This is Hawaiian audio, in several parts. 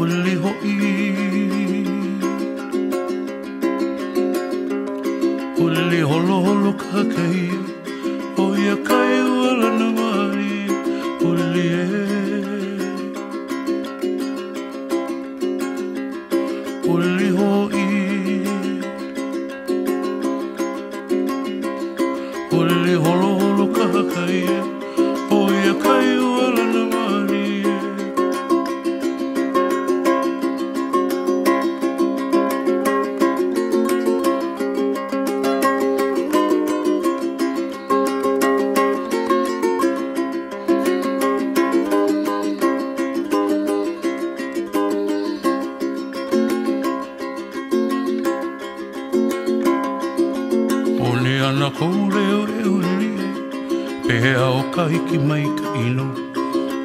kulli hoi kulli holo holo ka kai kai wala na mari e kulli hoi Na kou reo reo riri Pehea o kahiki mai ka ino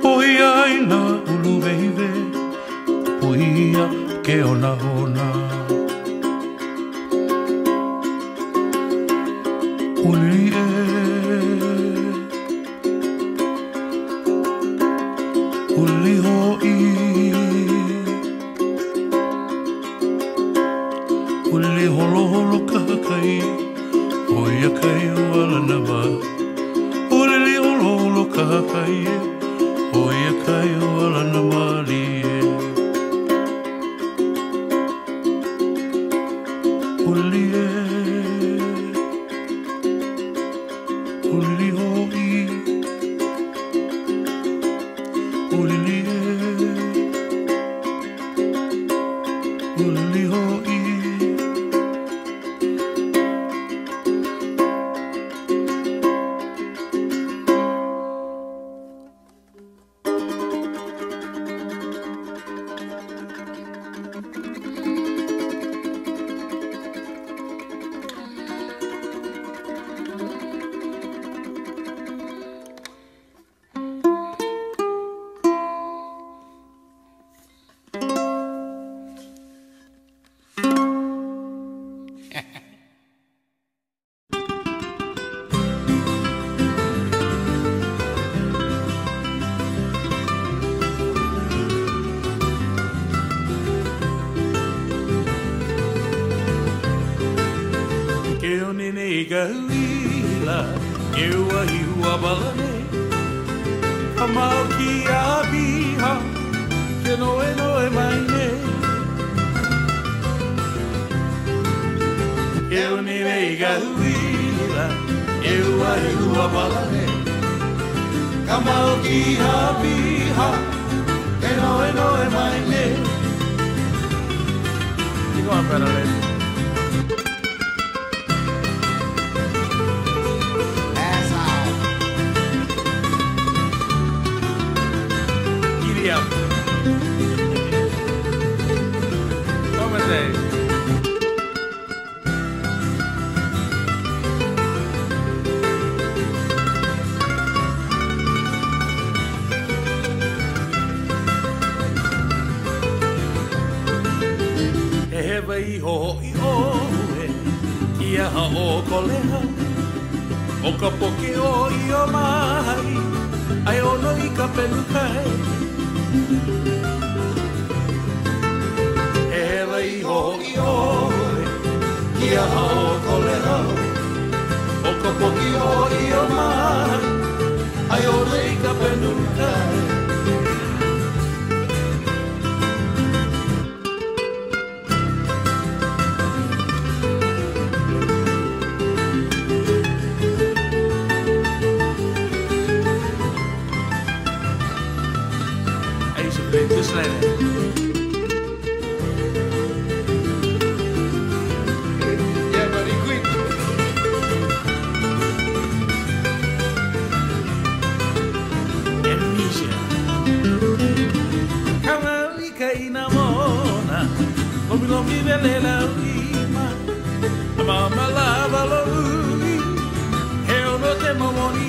Pohia ai nā ulu veive Pohia ke ona ona Uliri ia kai walana ma Ore li olo olo kaha kai e O ia kai walana ma li e Ore li e Ore li olo a Amau ki abiha Ke noe é maine Eu ni rei galuila Eu ai lua balane Amau ki abiha Ke noe noe maine Come on, lewa i ho ho i o ue Ki a ha o ko leha O ka poke o i o mai Ai ono i ka pelu kai He he i ho ho i o ue Ki a ha o ko leha O ka poke o i o mai Ai ono i ka pelu kai ngibelela ulima mama lava lolui eu no te mamoni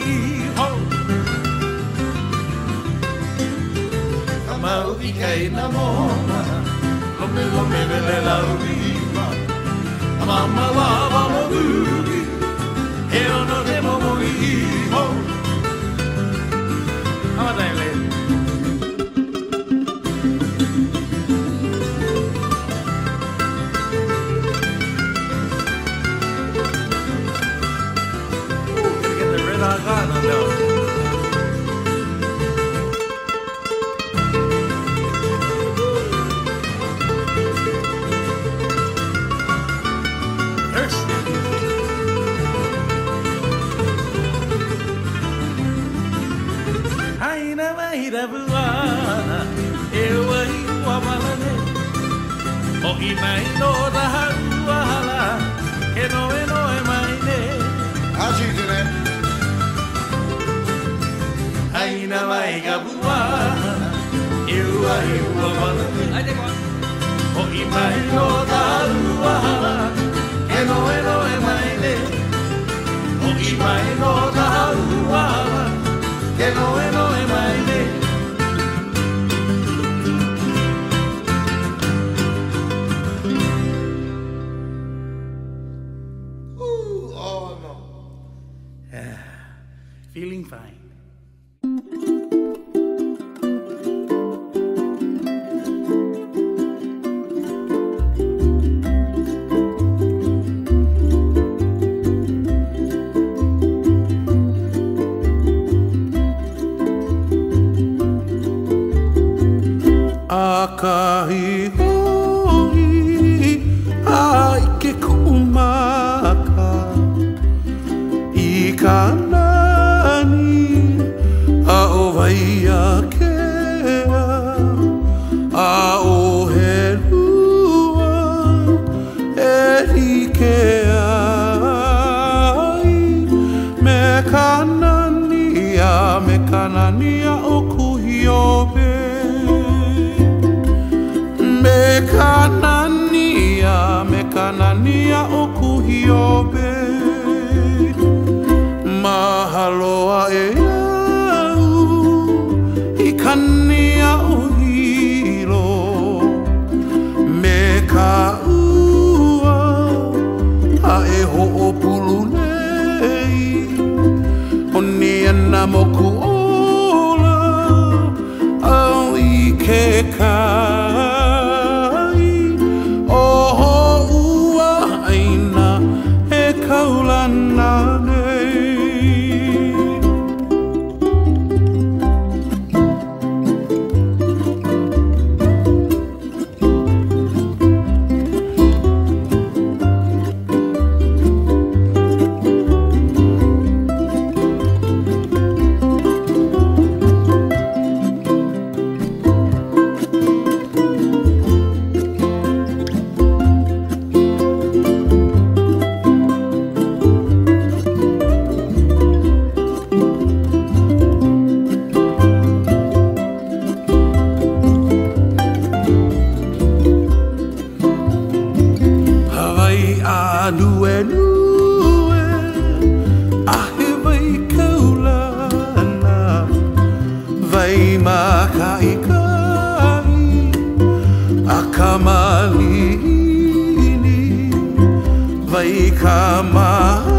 ho kama ubika ina mona lome lome belela ulima mama lava ana i rabu ana E O i mai no da harua hala Ke no e mai ne Aji Aina mai ga bua E ua O i mai no da harua hala Ke no e mai ne O i mai no da harua no, no, no, no, no, kahi hui Ai ke kumaka I ka nani A o vai a kea A o he lua E hi ke ai Me ka nani a me ka nani a o kua kanania, me kanania o kuhi Mahalo. mai ma ka kai a ka malini vai ka